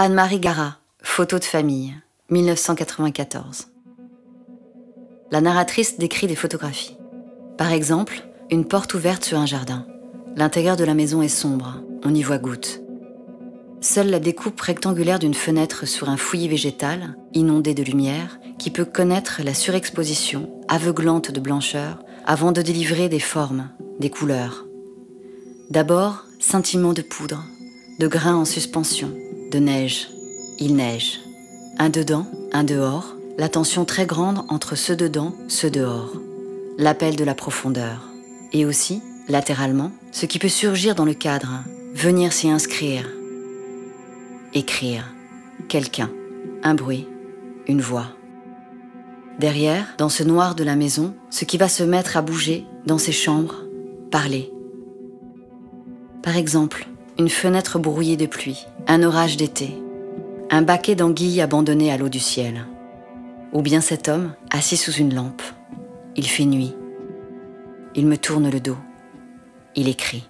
Anne-Marie Gara, photo de famille, 1994. La narratrice décrit des photographies. Par exemple, une porte ouverte sur un jardin. L'intérieur de la maison est sombre, on y voit gouttes. Seule la découpe rectangulaire d'une fenêtre sur un fouillis végétal, inondé de lumière, qui peut connaître la surexposition, aveuglante de blancheur, avant de délivrer des formes, des couleurs. D'abord, scintillement de poudre, de grains en suspension, de neige. Il neige. Un dedans, un dehors, la tension très grande entre ceux dedans, ceux dehors. L'appel de la profondeur. Et aussi, latéralement, ce qui peut surgir dans le cadre, venir s'y inscrire, écrire, quelqu'un, un bruit, une voix. Derrière, dans ce noir de la maison, ce qui va se mettre à bouger dans ces chambres, parler. Par exemple, une fenêtre brouillée de pluie, un orage d'été, un baquet d'anguilles abandonné à l'eau du ciel, ou bien cet homme assis sous une lampe. Il fait nuit. Il me tourne le dos. Il écrit.